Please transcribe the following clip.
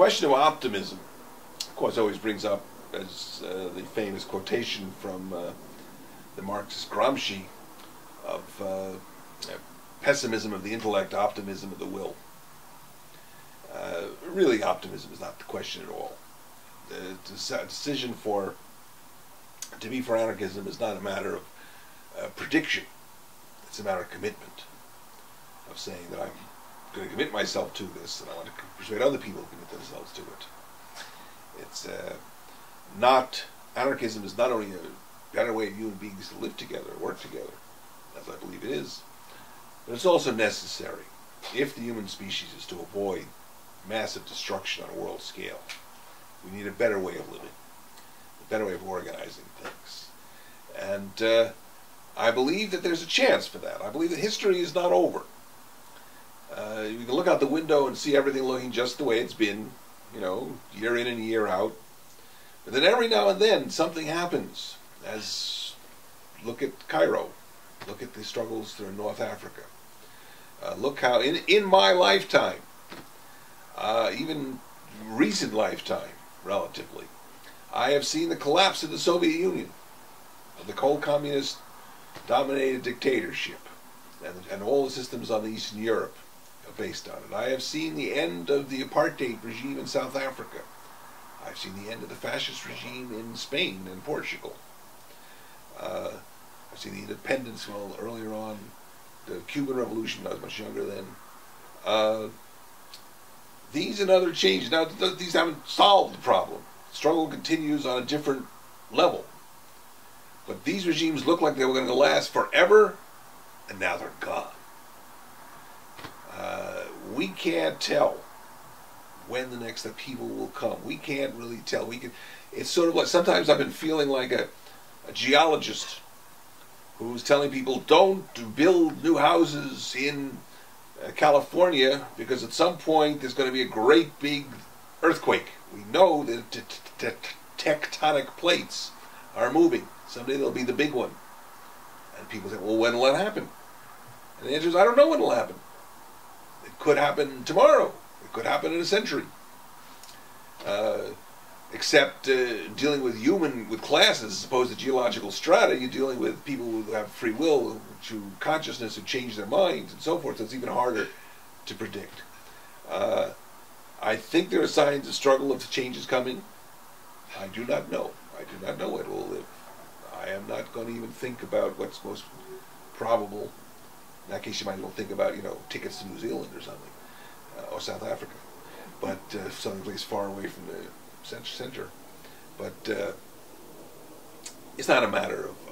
question of optimism, of course, always brings up as uh, the famous quotation from uh, the Marxist Gramsci of uh, pessimism of the intellect, optimism of the will. Uh, really, optimism is not the question at all. The decision for to be for anarchism is not a matter of uh, prediction. It's a matter of commitment, of saying that I'm going to commit myself to this, and I want to persuade other people to commit themselves to it. It's uh, not anarchism is not only a better way of human beings to live together, work together, as I believe it is, but it's also necessary if the human species is to avoid massive destruction on a world scale. We need a better way of living, a better way of organizing things. And uh, I believe that there's a chance for that. I believe that history is not over. Uh, you can look out the window and see everything looking just the way it's been, you know, year in and year out. But then every now and then something happens. As look at Cairo, look at the struggles through North Africa. Uh, look how in in my lifetime, uh, even recent lifetime, relatively, I have seen the collapse of the Soviet Union, of the cold communist dominated dictatorship, and, and all the systems on Eastern Europe based on it. I have seen the end of the apartheid regime in South Africa. I've seen the end of the fascist regime in Spain and Portugal. Uh, I've seen the independence, well, earlier on, the Cuban Revolution, I was much younger then. Uh, these and other changes, now these haven't solved the problem. Struggle continues on a different level. But these regimes look like they were going to last forever, and now they're gone. We can't tell when the next upheaval will come. We can't really tell. We can. It's sort of like sometimes I've been feeling like a, a geologist who's telling people don't build new houses in uh, California because at some point there's going to be a great big earthquake. We know that t- t- tectonic plates are moving. Someday there'll be the big one. And people say, well, when will that happen? And the answer is, I don't know when it'll happen. Could happen tomorrow. It could happen in a century. Uh, except uh, dealing with human, with classes as opposed to geological strata, you're dealing with people who have free will, to consciousness, who change their minds, and so forth. So it's even harder to predict. Uh, I think there are signs of struggle of change is coming. I do not know. I do not know it will live. I am not going to even think about what's most probable. In that case, you might as well think about, you know, tickets to New Zealand or something, uh, or South Africa, but uh, someplace far away from the center. But uh, it's not a matter of,